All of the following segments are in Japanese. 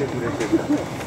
gerçek mürekkepler.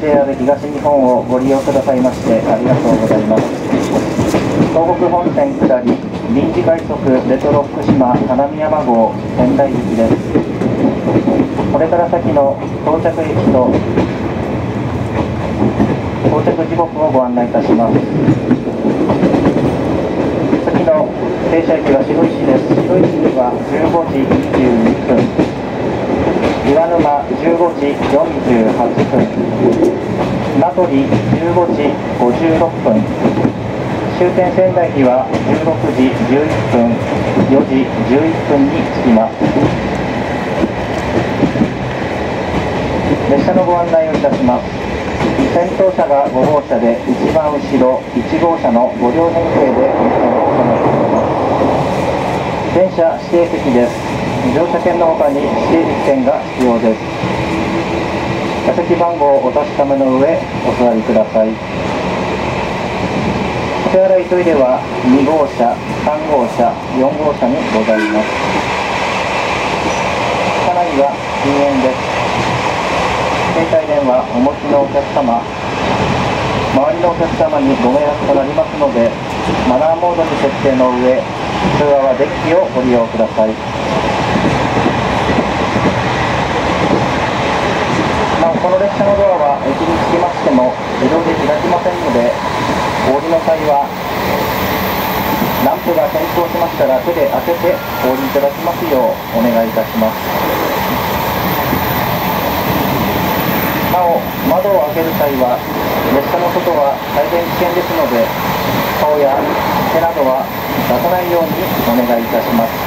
JR 東日本をご利用くださいましてありがとうございます。東北本線下り臨時快速レトロ福島花見山号仙台行きです。これから先の到着駅と到着時刻をご案内いたします。次の停車駅は白石です。白石には15時22分。岩沼15時48分名取15時56分終点仙台駅は16時11分4時11分に着きます。列車のご案内をいたします。先頭車が5号車で一番後ろ1号車の5両編成で運転を行っております。電車指定席です。乗車券の他に指定席券が必要です。座席番号をお確かめの上お座りください。お手洗いトイレは2号車3号車4号車にございます。車内は禁煙です。携帯電話お持ちのお客様周りのお客様にご迷惑となりますのでマナーモードに設定の上通話はデッキをご利用くださいなおここの列車のドアは駅につきましても自動で開きませんのでお降りの際はランプが点灯しましたら手で開けてお降りいただきますようお願いいたします。なお窓を開ける際は列車の外は大変危険ですので顔や手などは出さないようにお願いいたします。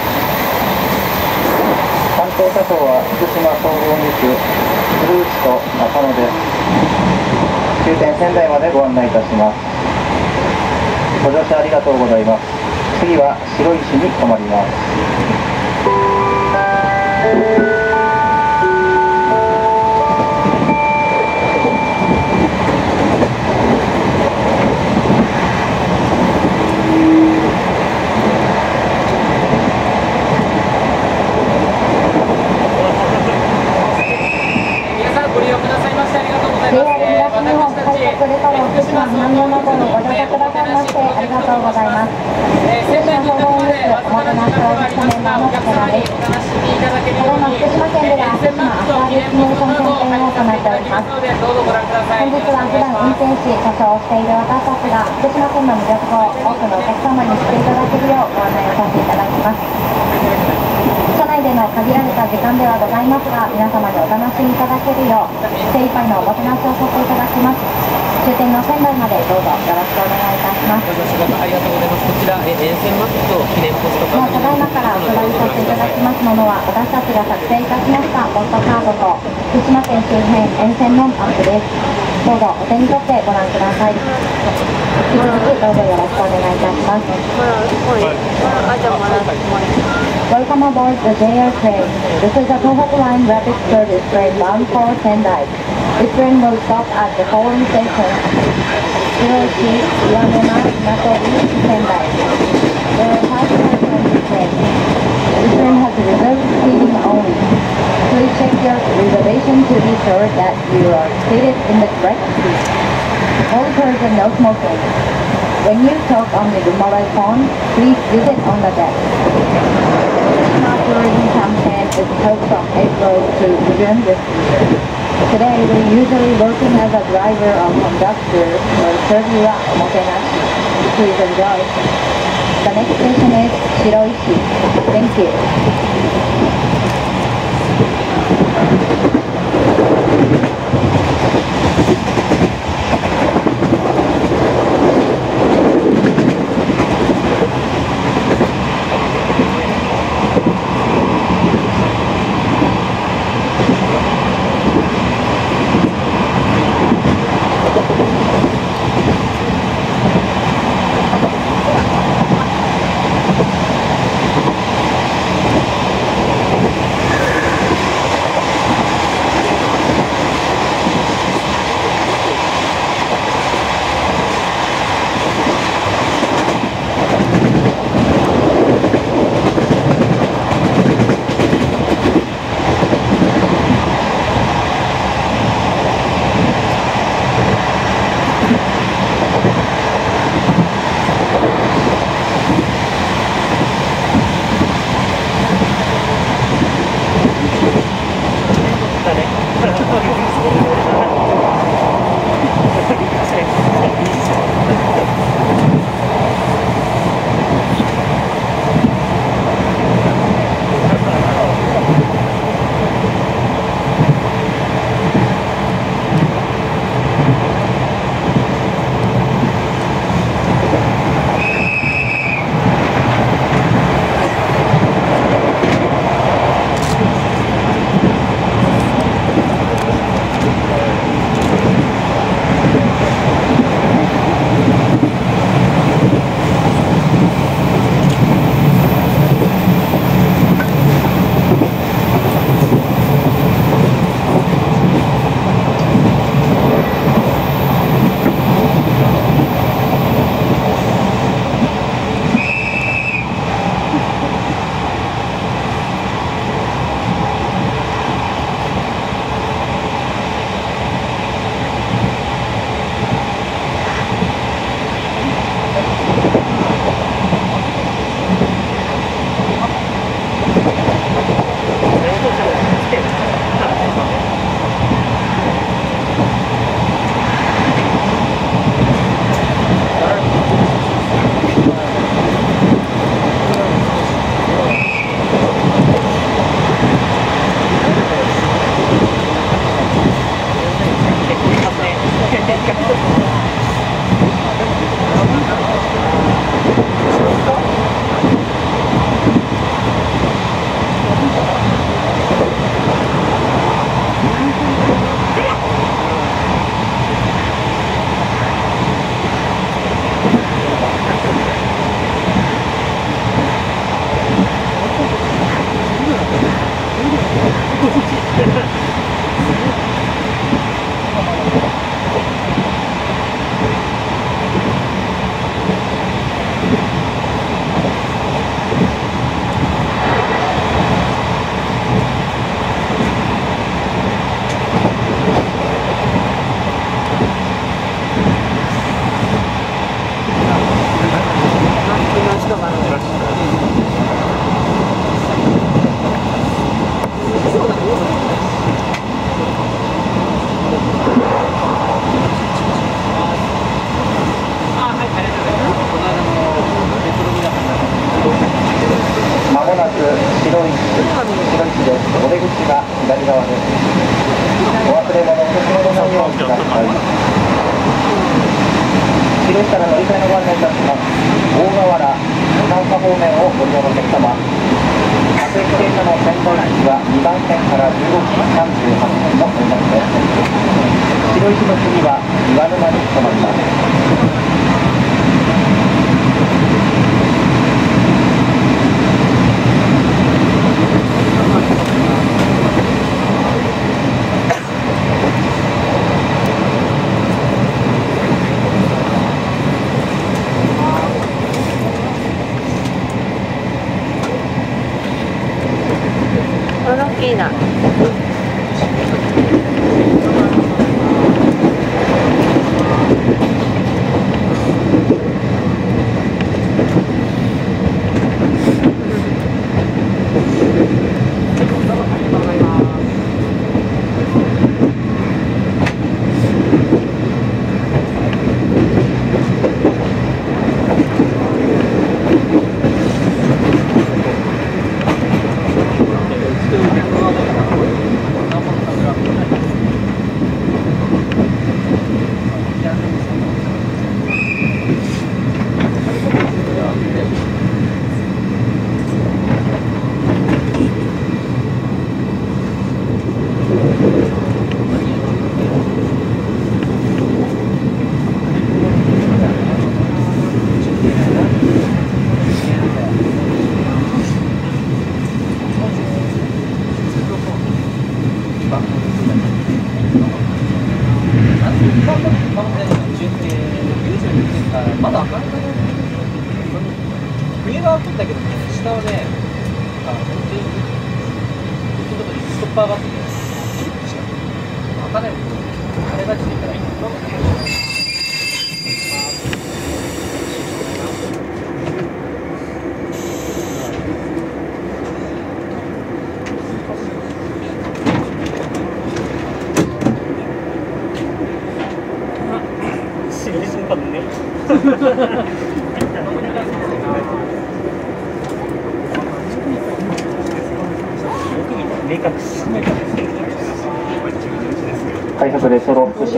担当車掌は福島総合2区古内と中野です。終点仙台までご案内いたします。ご乗車ありがとうございます。次は白石に停まります。日本海国レトロ福島南山号のご乗車くださいましてありがとうございます。福島報道ニュースモードいスライブコメンバーの高田です。ただいま福島県では福島アクアリウムコンセンテを行っております。本日は普段運転士、車掌をしている私たちが福島県の魅力を多くのお客様に知っていただけるようご案内をさせていただきます。内での限られた時間ではございますが皆様にお楽しみいただけるよう精一杯のおもてなしをさせていただきます。終点の仙台までどうぞよろしくお願いいたします。ご仕事ありがとうございます。こちらえ沿線マップと記念ポストカードもうただいまからお配りさせていただきますものは私たちが作成いたしましたポストカードと福島県周辺沿線のマップです。どうぞお手に取ってご覧ください。Welcome aboard the JR train. This is a Tohoku Line rapid service train bound for Sendai. This train will stop at the following stations: Hiroshi, Yanema, Natori, Sendai. There are five on train. This train has reserved seating only. Please check your reservation to be sure that you are seated in the correct seat no smoking. When you talk on the mobile phone, please use it on the deck. April to this. Today, we usually working as a driver or conductor for serve you motenashi. Please enjoy. The next station is Shiroishi. Thank you.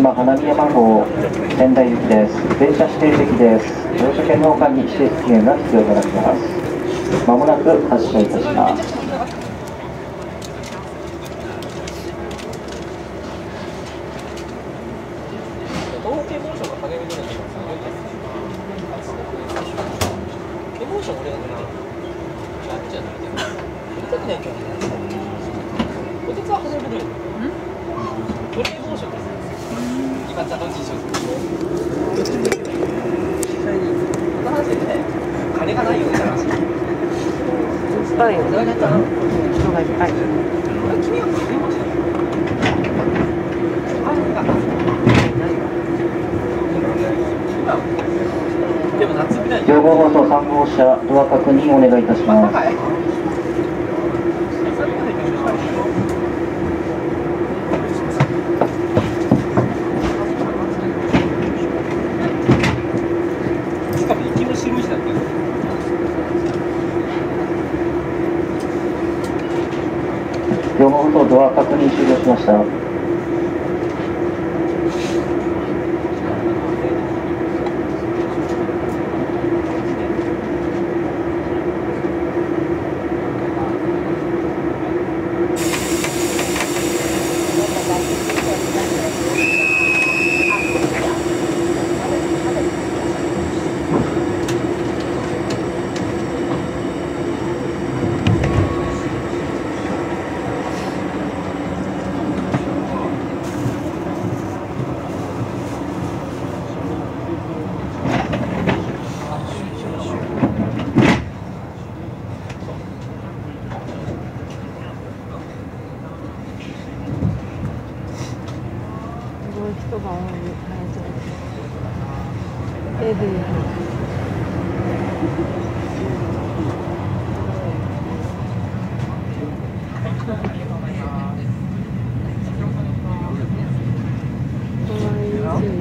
島花見山号仙台行きです。電車指定席です。乗車券の他に指定席券が必要となります。まもなく発車いたします東京モーションが励みになってますエモーション俺だなあっちじゃないけど痛くないけどお手つは初めてるトレイモーションです今ちゃんと実証するこの話でね金がないよねって話そうよ人がいっぱい君はトレイモーションあなんかでも夏みたいに情報放送3号車ドア確認お願いいたしますしかも雪の白石だったよは確認終了しましたすごい人が多い会場エブリかわいいし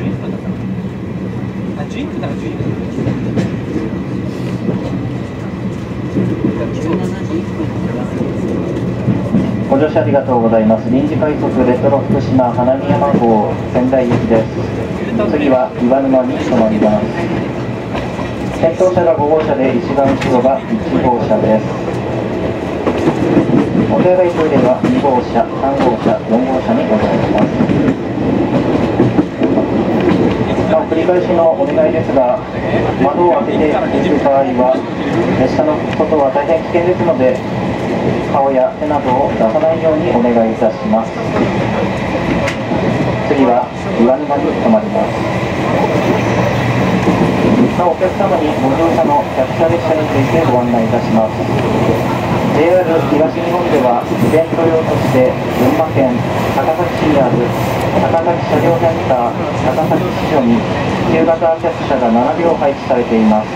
11分だったあ11分だから11分乗車ありがとうございます。臨時快速レトロ福島花宮番号仙台行きです。次は岩沼に停まります。先頭車が5号車で一番後ろが1号車です。お手洗いトイレは2号車3号車4号車にございます。繰り返しのお願いですが窓を開けている場合は列車の外は大変危険ですので顔や手などを出さないようにお願いいたします。次は岩沼に停まります。おお客様にご乗車の客車列車についてご案内いたします。JR 東日本ではイベント用として群馬県高崎市にある高崎車両センター高崎支所に旧型客車が7両配置されています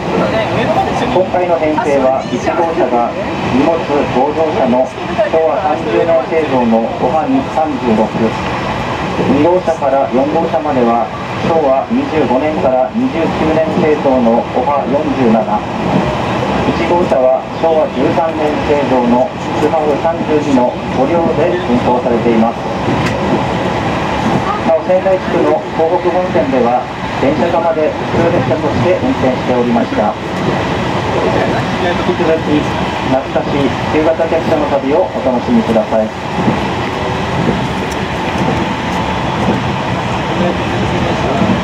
今回の編成は1号車が荷物合乗車の昭和30年製造の5波に36 2号車から4号車までは昭和25年から29年製造のオハ47 1号車は昭和13年製造のスハウ32の5両で運行されています。なお仙台地区の東北本線では電車釜で普通列車として運転しておりました。引き続き懐かしい旧型客車の旅をお楽しみくださいありがとうござい。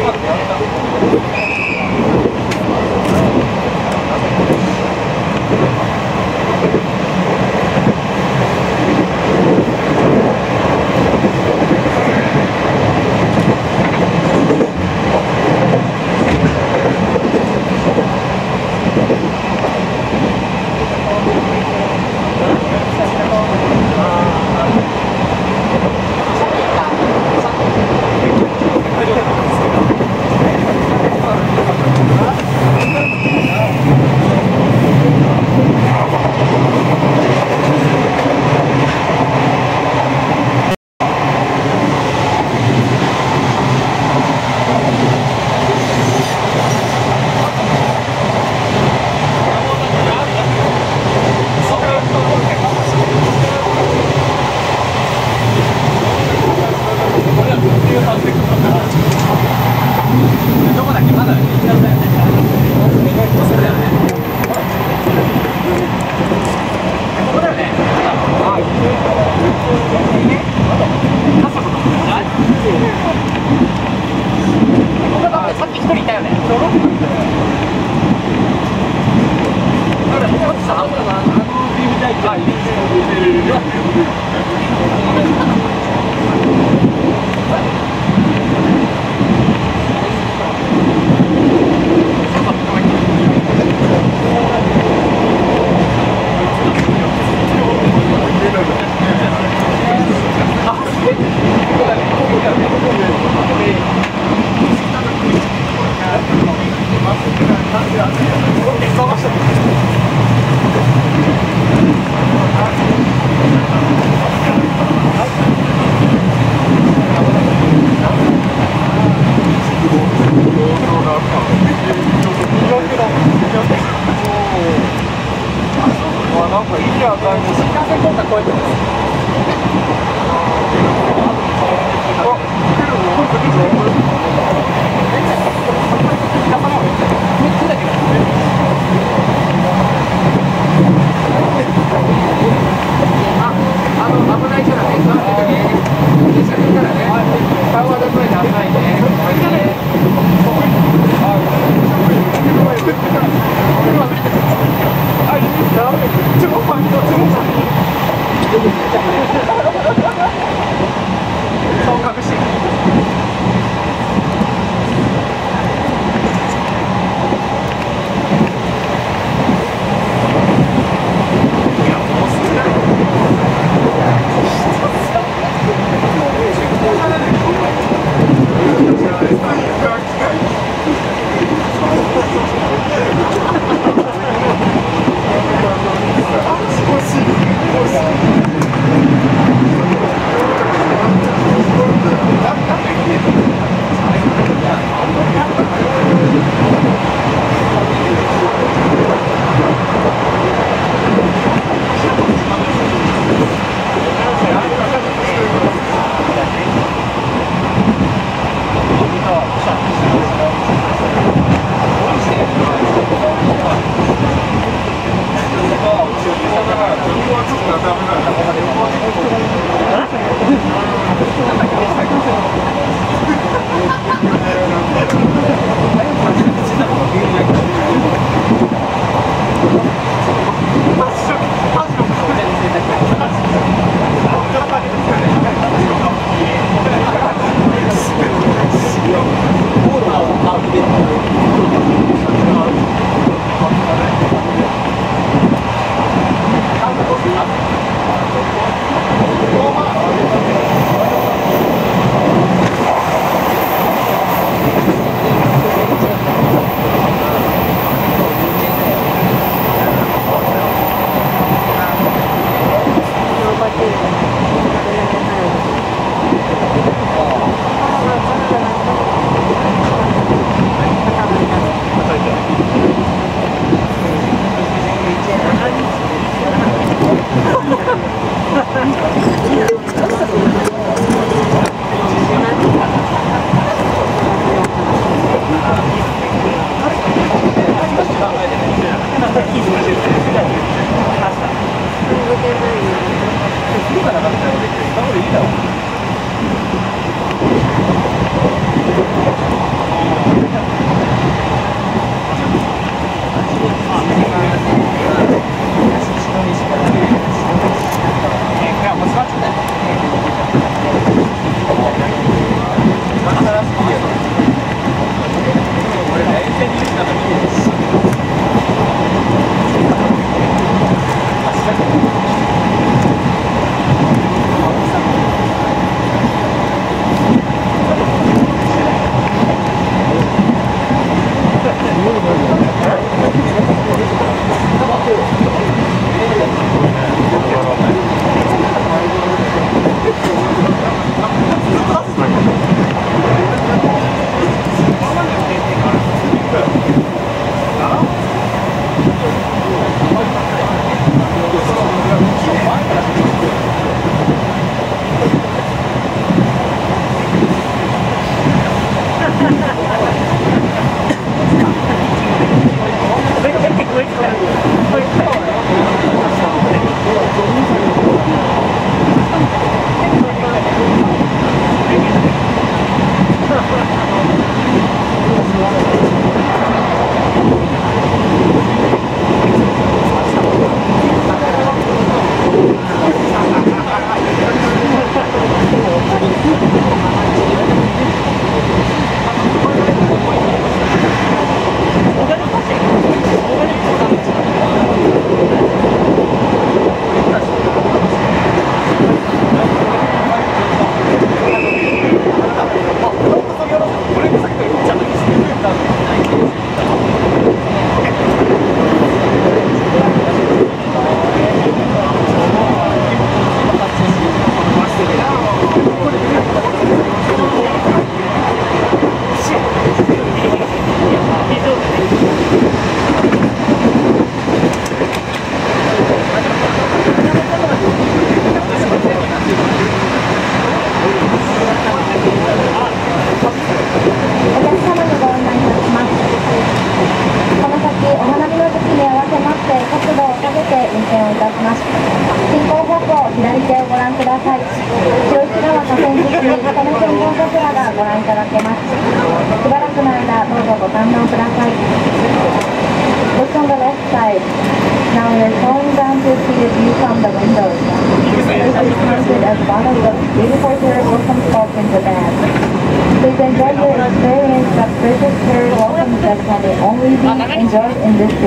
やった!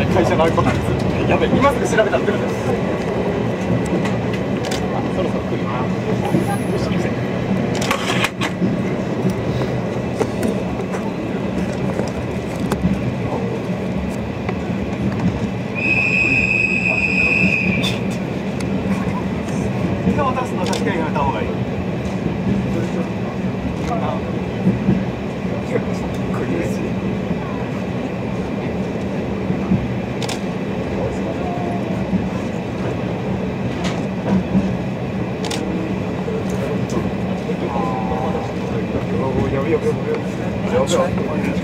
ね、会社のアイコンなんです。やべ、今すぐ調べたってこと。そろそろ来るな。新鮮。出すの確かにやめた方がいい。So.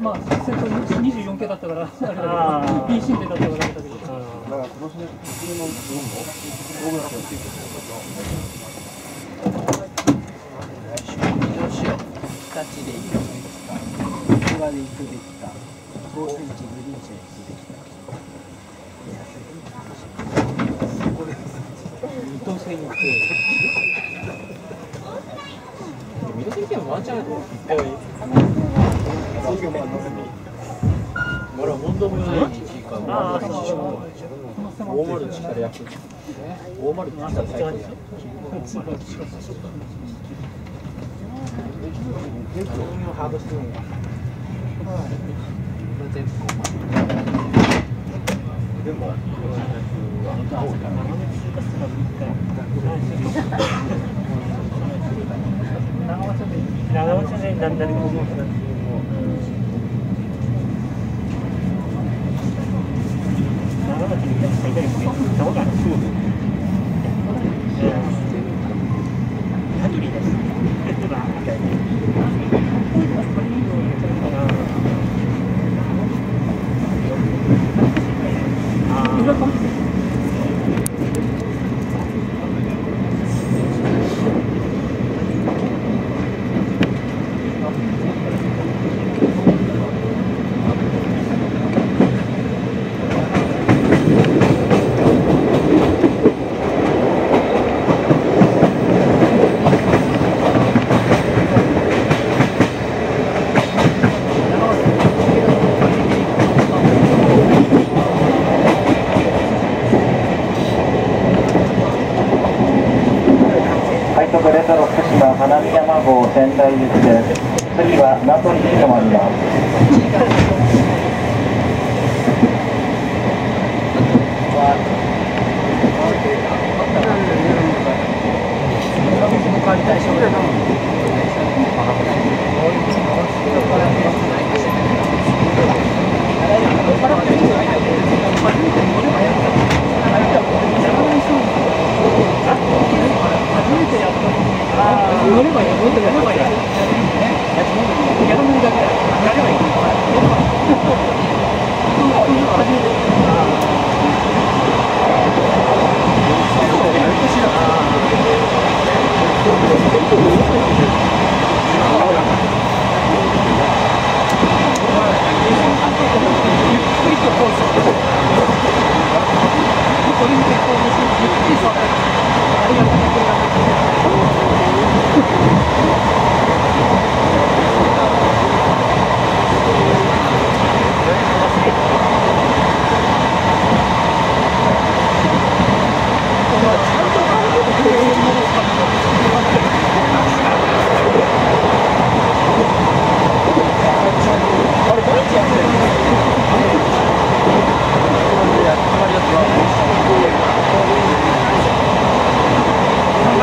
まあ、セット24系だったから、あれだけど、PC でだったからだけど。どうしよう形でいくべきかここでいくべきか5センチグリーン車でいくべきか見通せに行って。ミドル系もワンチャン長尾先生に何でも思うからっていう号仙台行きです。次は名取に止まります。初めてやった。乗ればいい、乗ればいい。やるんだけやればいい。あまハ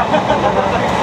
ハハハ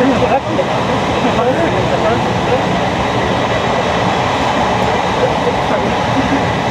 Thank you.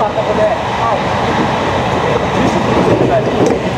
あそこで、あ、住所とかに。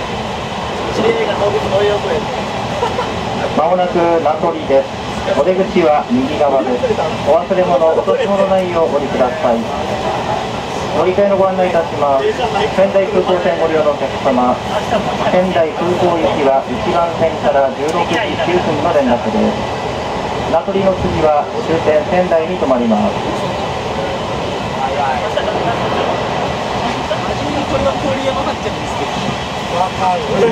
間もなく名取です。お出口は右側です。お忘れ物、落とし物ないようお降りください。乗り換えのご案内いたします。仙台空港線ご利用のお客様、仙台空港行きは1番線から16時9分の連絡です。名取の次は終点仙台に停まります。これ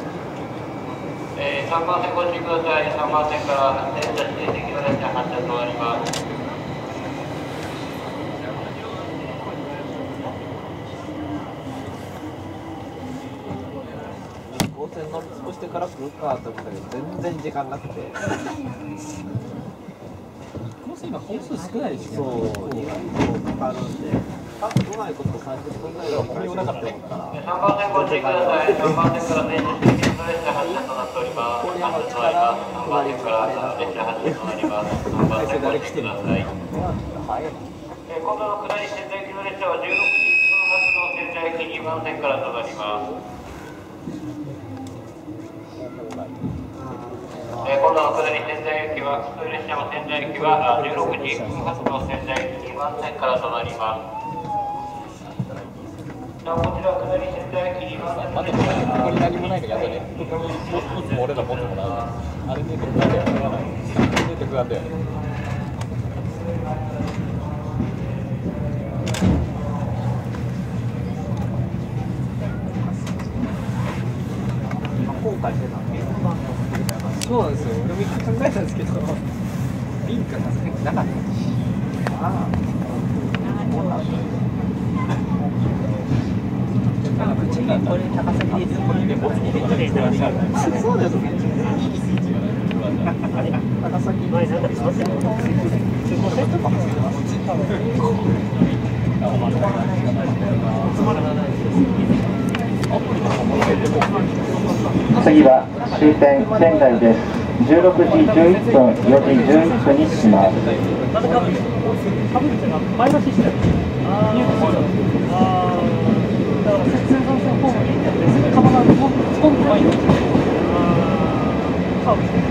えー、3番線ご注意ください。3番線から電車指定席の列車発車となります。高専乗り潰してから来るかと思ったけど全然時間なくてコース今本数少ないですそう。意外とかかるんであうまいこと30分ぐらいは無料だからって思ったら3番線ご注意ください。3番線から電車指定席の列車発車となっております。郡発山車となります。3番線から列車発車となります。3番線ご注意ください。今度の下り仙台行きの列車は16時1分発の仙台駅2番線からとなります。道下り仙台行きは、普通列車の仙台行きは16時1分発の仙台行き2番線からとなります。なおこちら下り仙台行き2番線あとここれ何もないからやだねいつも俺ら持ってもらうあれ出てくるんだよ出てくるんだよ後悔してたそうなんですよ俺も一回考えたんですけど瓶がなかったしああそうなんだこれ高崎です。これでボツに出てる。そうです。ね高崎前なんかします。よ次は終点仙台です。16時11分4時11分に着きます。前出ししてる。ああ。本怖いよ。そはですね。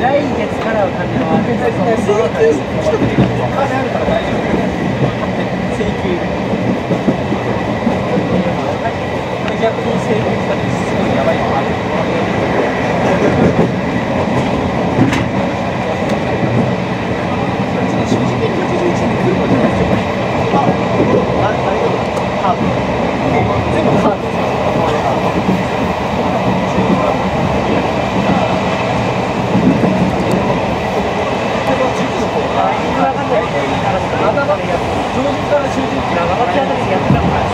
来月か。らは金は請求した時に金あるか。ら大丈夫請求逆に請求したです上旬から中旬期長崎辺りやってたから。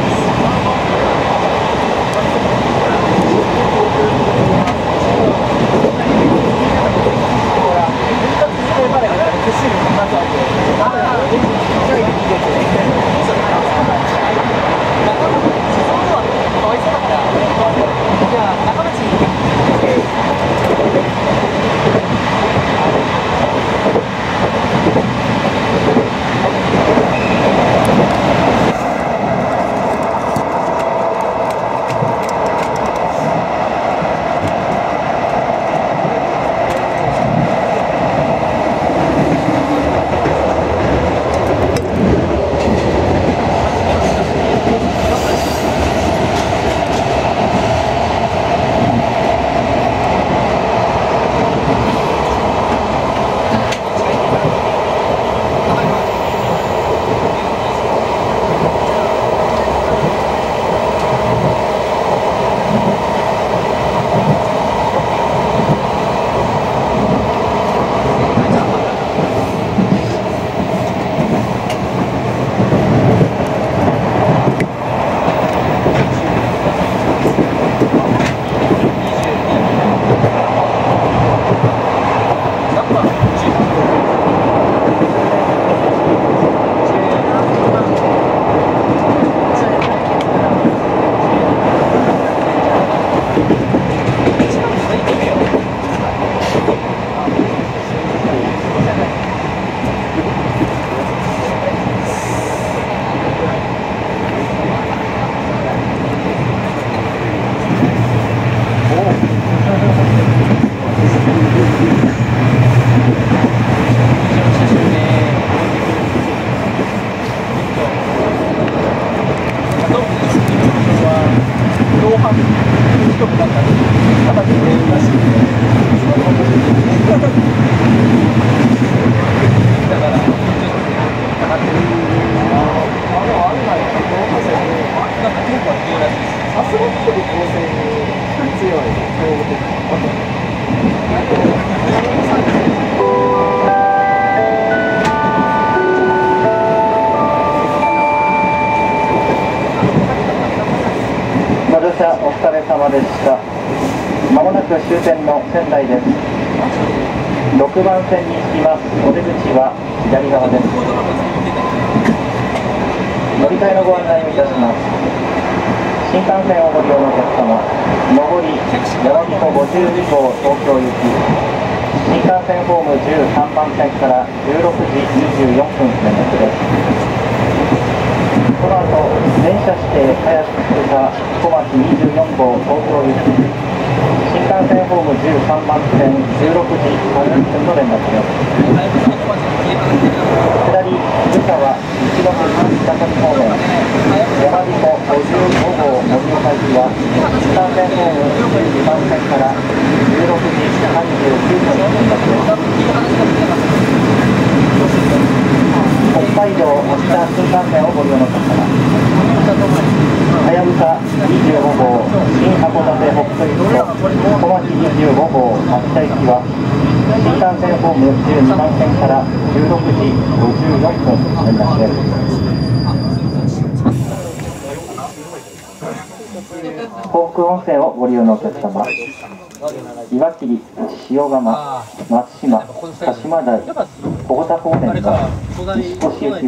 は感じます。あ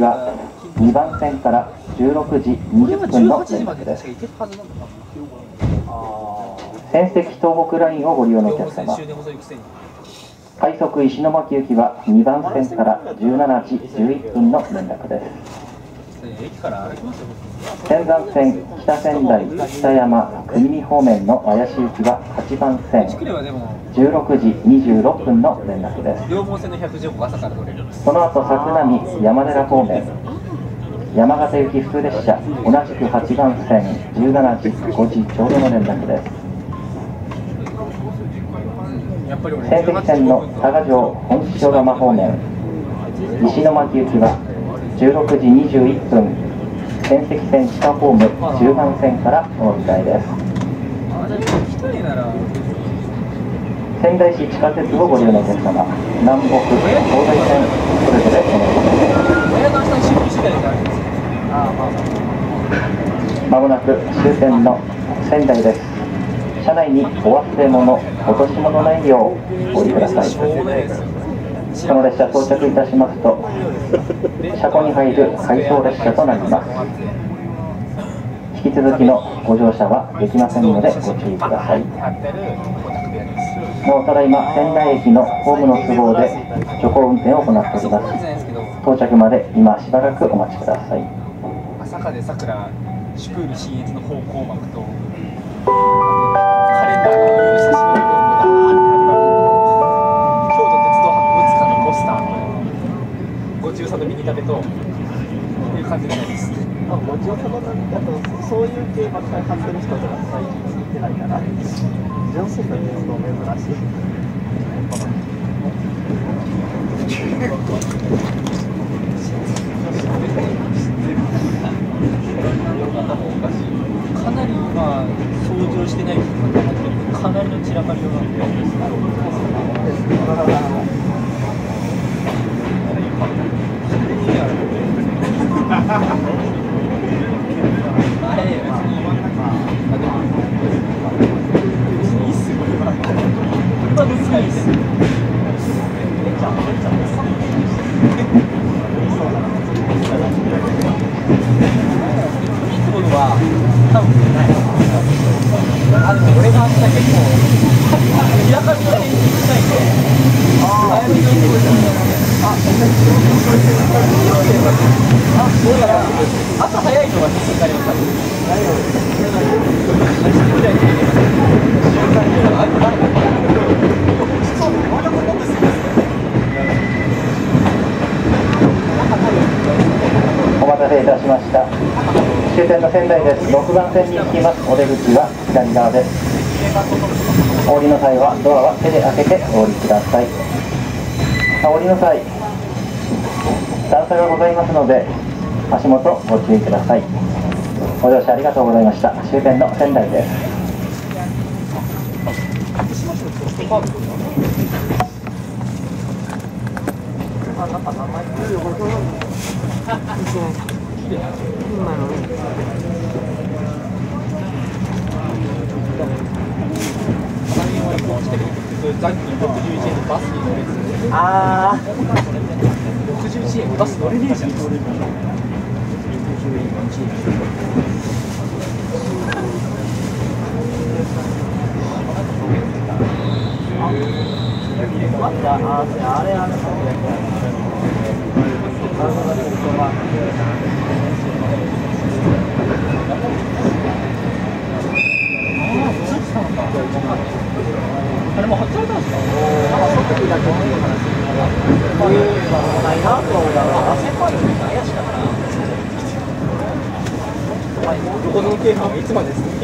は2番線から16時20分の連絡です仙石東北ラインをご利用のお客様。快速石巻行きは2番線から17時11分の連絡です仙山線北仙台北山国見方面の綾市行きは8番線16時26分の連絡ですその後作並山寺方面山形行き普通列車同じく8番線17時5時ちょうどの連絡です仙石線の佐賀城本塩釜方面石巻行きは16時21分。仙石線地下ホーム10番線からお乗り換えです。仙台市地下鉄をご利用のお客様南北東西線それぞれお乗り換えです。まもなく終点の仙台です。車内にお忘れ物落とし物ないようお降りください。この列車到着いたしますと車庫に入る回送列車となります。引き続きのご乗車はできませんのでご注意ください。もうただいま仙台駅のホームの都合で徐行運転を行っております。到着まで今しばらくお待ちください。朝霞でさくらシュプール新越の方向幕と。ご中佐のミニタベという感じで。ないですあ、もちろんそのだとそうい。う系ばっかり買ってる人とか最近聞いてないから純粋な鉄道珍しいかなりまあ掃除をしてないかなりの散らかりようなんで Ha ha ha! 仙台です。6番線に行きます。お出口は左側です。お降りの際はドアは手で開けてお降りください。お降りの際段差がございますので足元ご注意ください。ご乗車ありがとうございました。終点の仙台です。今のからこう来てるそういう残金61円のバスに乗れずあ61円バス乗れねえじゃんあ待ってあああれあれあれもう貼っちゃったんですかその時だけっていう話こういうのはないなと思いながら先輩に怪しかったここの京阪はいつまでですか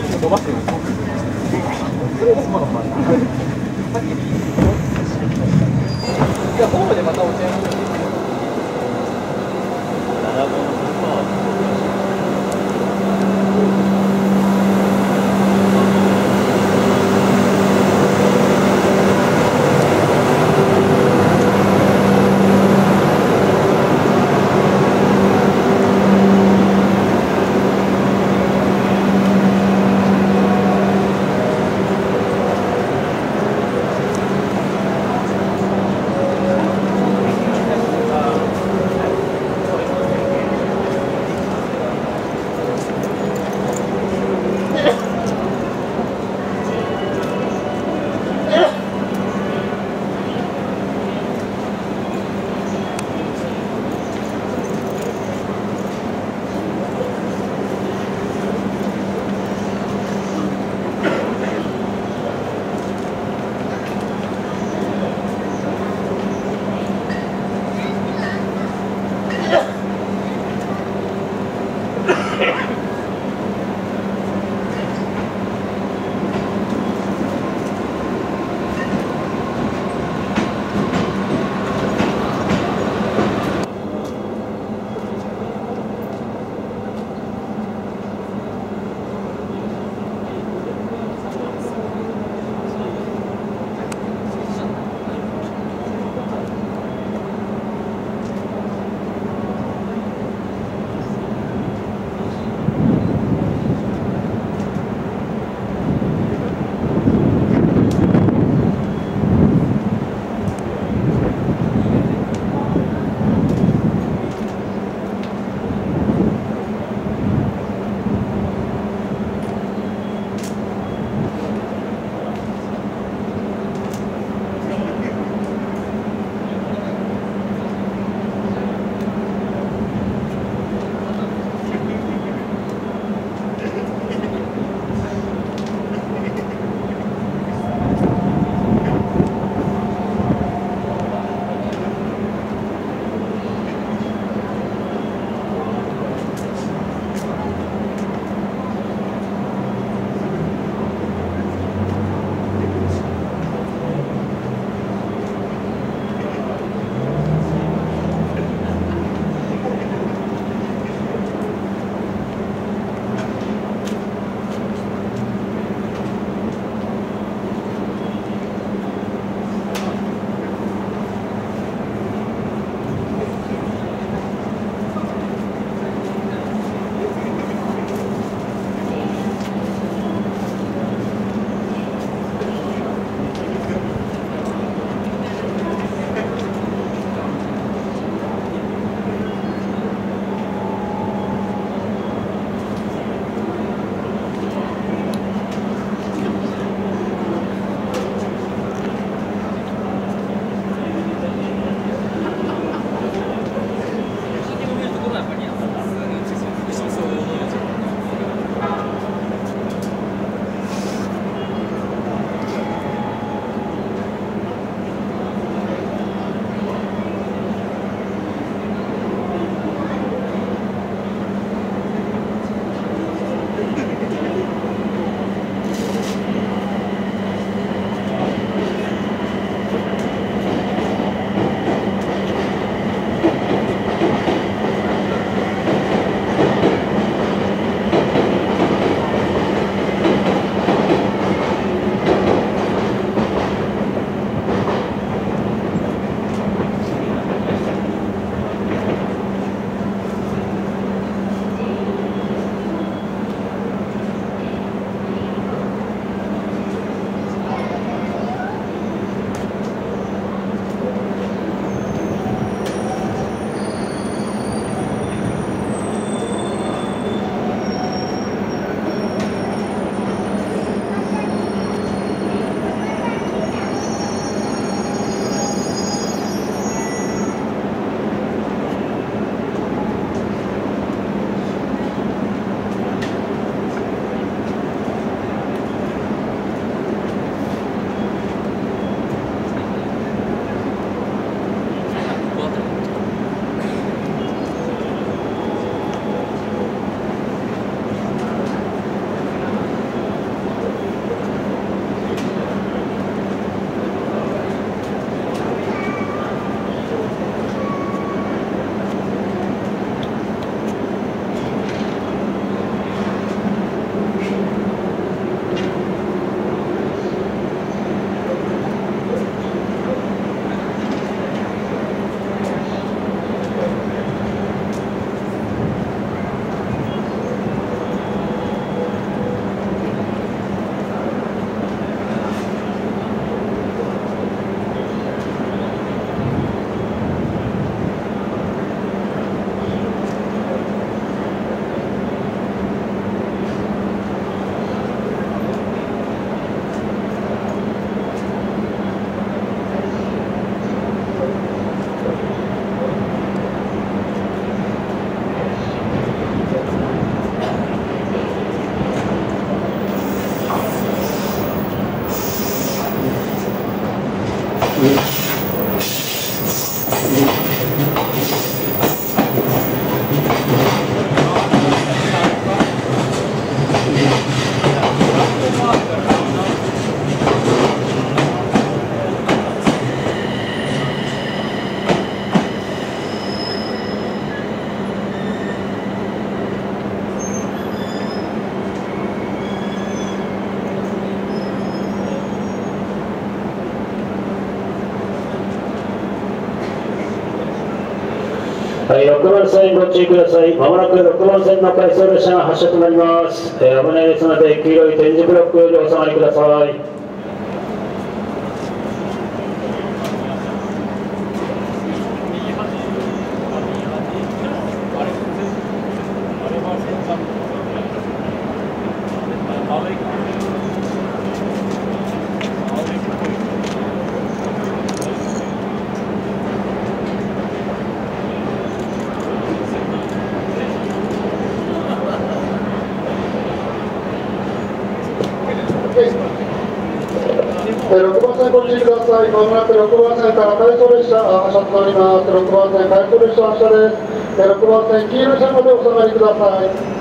はい、6番線ご注意ください。まもなく6番線の回送列車が発車となります。えー危ないですので、黄色い点字ブロックよりお下がりください。えー6番線ご注意ください。まもなく6番線から回送列車あ発車となります。6番線回送列車発車です。6番線黄色い線までお下がりください。